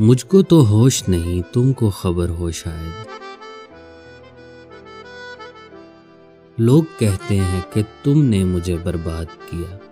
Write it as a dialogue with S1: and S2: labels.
S1: मुझको तो होश नहीं, तुमको खबर हो शायद। लोग कहते हैं कि तुमने मुझे बर्बाद किया।